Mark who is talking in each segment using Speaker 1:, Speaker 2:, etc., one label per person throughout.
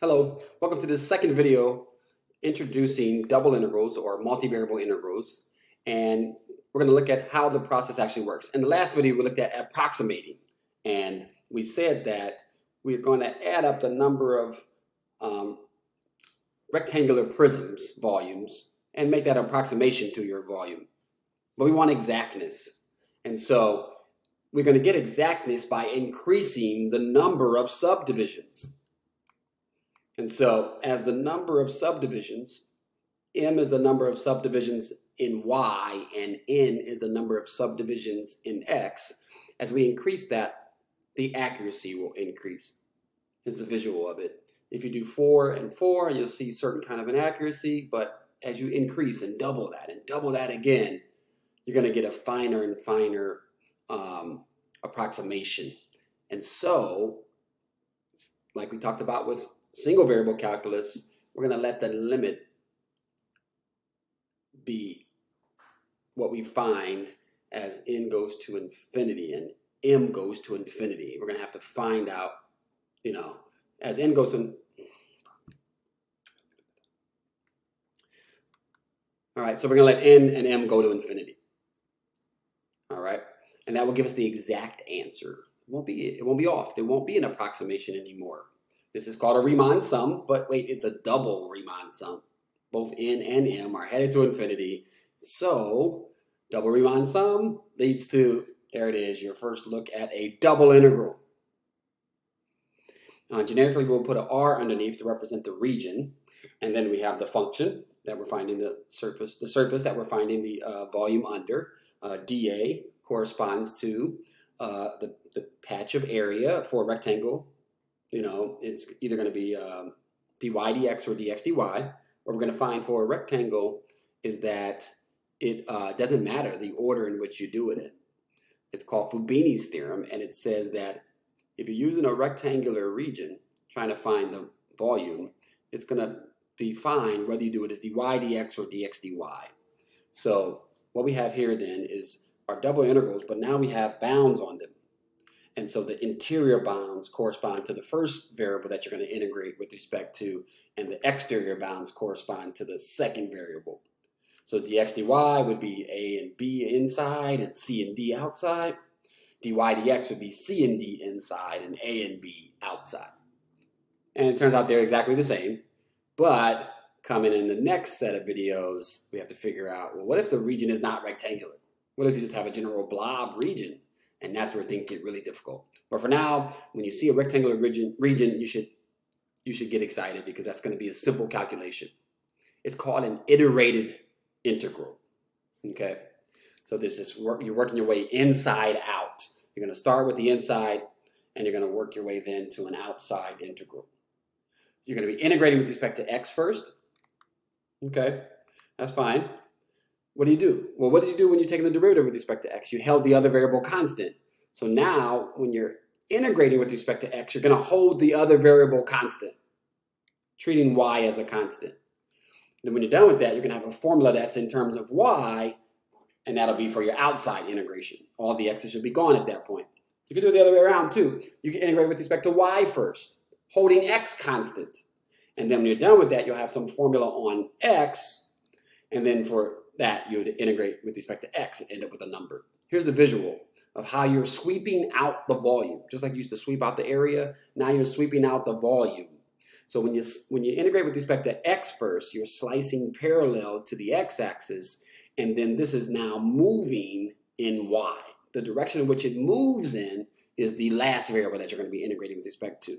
Speaker 1: Hello, welcome to this second video introducing double integrals or multivariable integrals and we're going to look at how the process actually works. In the last video we looked at approximating and we said that we're going to add up the number of um, rectangular prisms volumes and make that approximation to your volume. But we want exactness and so we're going to get exactness by increasing the number of subdivisions. And so as the number of subdivisions, M is the number of subdivisions in Y and N is the number of subdivisions in X. As we increase that, the accuracy will increase. Is the visual of it. If you do four and four, you'll see certain kind of an accuracy, but as you increase and double that and double that again, you're going to get a finer and finer um, approximation. And so, like we talked about with single variable calculus, we're going to let the limit be what we find as n goes to infinity and m goes to infinity. We're going to have to find out, you know, as n goes to All right, so we're going to let n and m go to infinity. All right, and that will give us the exact answer. It won't be it won't be off. There won't be an approximation anymore. This is called a Riemann sum, but wait, it's a double Riemann sum. Both n and m are headed to infinity. So, double Riemann sum leads to, there it is, your first look at a double integral. Uh, generically, we'll put a r underneath to represent the region, and then we have the function that we're finding the surface, the surface that we're finding the uh, volume under. Uh, dA corresponds to uh, the, the patch of area for a rectangle you know, it's either going to be um, dy dx or dx dy. What we're going to find for a rectangle is that it uh, doesn't matter the order in which you do it. It's called Fubini's theorem, and it says that if you're using a rectangular region, trying to find the volume, it's going to be fine whether you do it as dy dx or dx dy. So what we have here then is our double integrals, but now we have bounds on them. And so the interior bounds correspond to the first variable that you're going to integrate with respect to, and the exterior bounds correspond to the second variable. So dx dy would be a and b inside and c and d outside. dy dx would be c and d inside and a and b outside. And it turns out they're exactly the same, but coming in the next set of videos, we have to figure out, well, what if the region is not rectangular? What if you just have a general blob region? And that's where things get really difficult. But for now, when you see a rectangular region, region you should you should get excited because that's going to be a simple calculation. It's called an iterated integral. Okay, so there's this work. You're working your way inside out. You're going to start with the inside, and you're going to work your way then to an outside integral. You're going to be integrating with respect to x first. Okay, that's fine. What do you do? Well, what did you do when you're taking the derivative with respect to x? You held the other variable constant. So now, when you're integrating with respect to x, you're going to hold the other variable constant, treating y as a constant. Then when you're done with that, you're going to have a formula that's in terms of y, and that'll be for your outside integration. All the x's should be gone at that point. You can do it the other way around too. You can integrate with respect to y first, holding x constant. And then when you're done with that, you'll have some formula on x, and then for that you would integrate with respect to x and end up with a number. Here's the visual of how you're sweeping out the volume. Just like you used to sweep out the area, now you're sweeping out the volume. So when you, when you integrate with respect to x first, you're slicing parallel to the x-axis, and then this is now moving in y. The direction in which it moves in is the last variable that you're going to be integrating with respect to.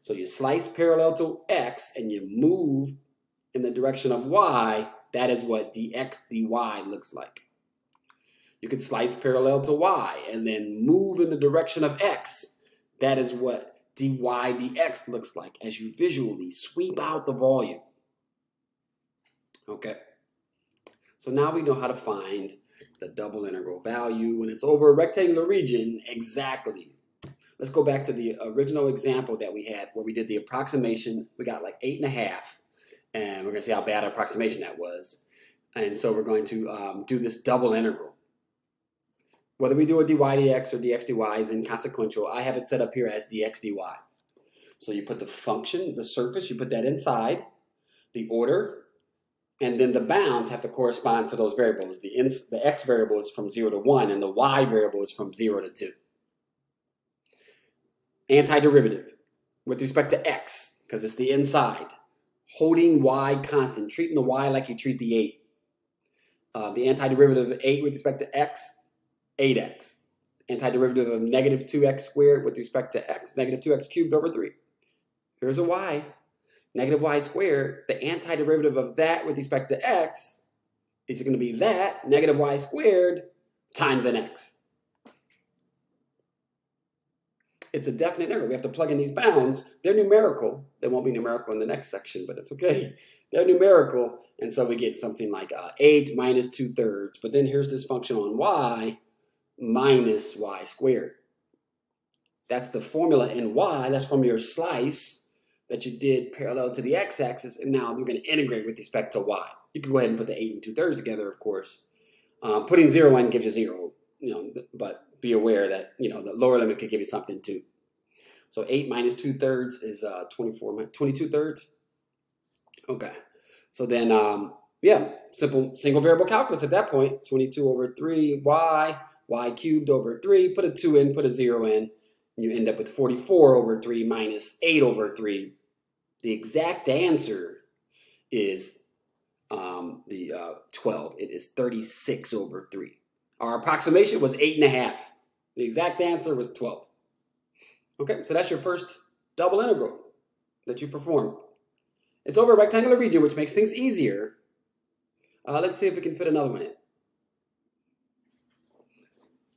Speaker 1: So you slice parallel to x and you move in the direction of y, that is what dx dy looks like. You can slice parallel to y and then move in the direction of x. That is what dy dx looks like as you visually sweep out the volume. Okay. So now we know how to find the double integral value when it's over a rectangular region exactly. Let's go back to the original example that we had where we did the approximation. We got like eight and a half and we're going to see how bad an approximation that was. And so we're going to um, do this double integral. Whether we do a dy dx or dx dy is inconsequential. I have it set up here as dx dy. So you put the function, the surface, you put that inside, the order, and then the bounds have to correspond to those variables. The, ins, the x variable is from 0 to 1, and the y variable is from 0 to 2. Antiderivative with respect to x, because it's the inside. Holding y constant, treating the y like you treat the 8. Uh, the antiderivative of 8 with respect to x, 8x. Antiderivative of negative 2x squared with respect to x, negative 2x cubed over 3. Here's a y, negative y squared, the antiderivative of that with respect to x is going to be that, negative y squared, times an x. It's a definite number. We have to plug in these bounds. They're numerical. They won't be numerical in the next section, but it's okay. They're numerical, and so we get something like uh, 8 minus 2 thirds. But then here's this function on y, minus y squared. That's the formula in y. That's from your slice that you did parallel to the x-axis, and now we're going to integrate with respect to y. You can go ahead and put the 8 and 2 thirds together, of course. Um, putting 0 in gives you 0, you know, but be aware that, you know, the lower limit could give you something too. So 8 minus 2 thirds is uh, 24, 22 thirds. Okay. So then, um, yeah, simple single variable calculus at that point. 22 over 3 y, y cubed over 3. Put a 2 in, put a 0 in. You end up with 44 over 3 minus 8 over 3 the exact answer is um, the uh, 12. It is 36 over 3. Our approximation was 8.5. The exact answer was 12. Okay, so that's your first double integral that you perform. It's over a rectangular region, which makes things easier. Uh, let's see if we can fit another one in.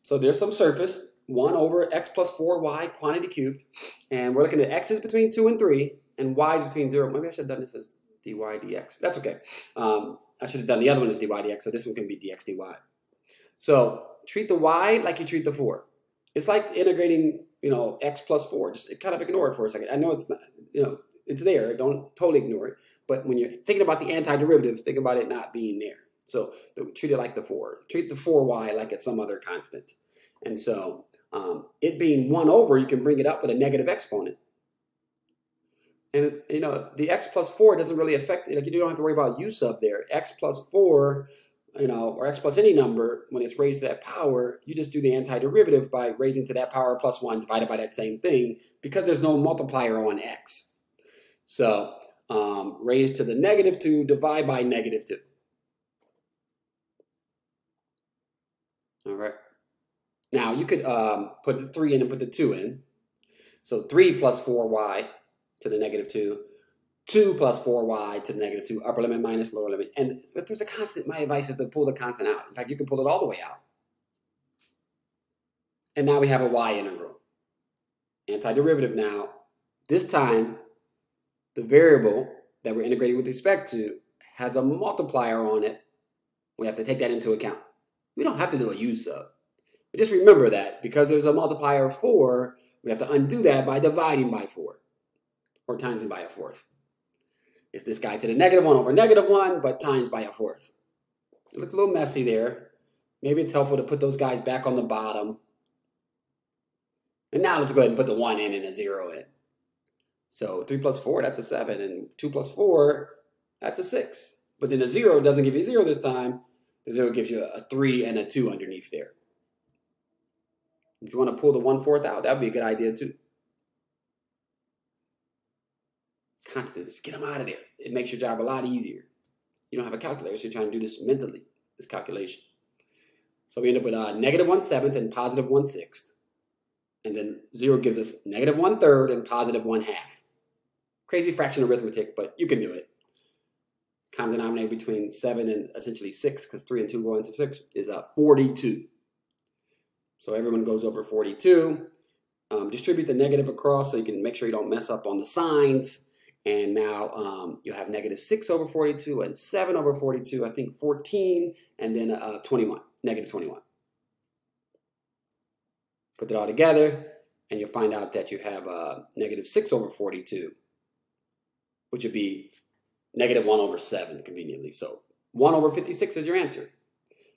Speaker 1: So there's some surface, 1 over x plus 4y quantity cubed, and we're looking at x is between 2 and 3, and y is between 0. Maybe I should have done this as dy dx. That's okay. Um, I should have done the other one as dy dx, so this one can be dx dy. So treat the y like you treat the 4. It's like integrating, you know, x plus 4. Just kind of ignore it for a second. I know it's not, you know, it's there. Don't totally ignore it. But when you're thinking about the antiderivative, think about it not being there. So treat it like the 4. Treat the 4y like it's some other constant. And so um, it being 1 over, you can bring it up with a negative exponent. And you know, the x plus 4 doesn't really affect, like you don't have to worry about u sub there. x plus 4, you know, or x plus any number, when it's raised to that power, you just do the antiderivative by raising to that power plus 1 divided by that same thing because there's no multiplier on x. So um, raised to the negative 2, divide by negative 2. All right. Now you could um, put the 3 in and put the 2 in. So 3 plus 4y to the negative 2, 2 plus 4y to the negative 2, upper limit minus lower limit. And but there's a constant. My advice is to pull the constant out. In fact, you can pull it all the way out. And now we have a y integral. Antiderivative now. This time, the variable that we're integrating with respect to has a multiplier on it. We have to take that into account. We don't have to do a u sub. But just remember that because there's a multiplier of 4, we have to undo that by dividing by 4 or times it by a fourth. It's this guy to the negative 1 over negative 1, but times by a fourth. It looks a little messy there. Maybe it's helpful to put those guys back on the bottom. And now let's go ahead and put the 1 in and a 0 in. So 3 plus 4, that's a 7. And 2 plus 4, that's a 6. But then the 0 doesn't give you 0 this time. The 0 gives you a 3 and a 2 underneath there. If you want to pull the 1 fourth out, that would be a good idea too. Constants. Get them out of there. It makes your job a lot easier. You don't have a calculator, so you're trying to do this mentally, this calculation. So we end up with uh, negative one seventh and positive one sixth. And then zero gives us negative one third and positive one half. Crazy fraction arithmetic, but you can do it. Common denominator between seven and essentially six, because three and two go into six, is uh, 42. So everyone goes over 42. Um, distribute the negative across so you can make sure you don't mess up on the signs. And now um, you'll have negative 6 over 42 and 7 over 42, I think 14, and then uh, 21, negative 21. Put that all together, and you'll find out that you have uh, negative 6 over 42, which would be negative 1 over 7, conveniently. So 1 over 56 is your answer.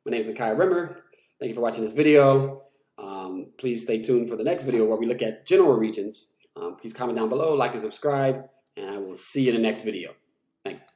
Speaker 1: My name is Nakia Rimmer. Thank you for watching this video. Um, please stay tuned for the next video where we look at general regions Um, please comment down below, like and subscribe, and I will see you in the next video. Thank you.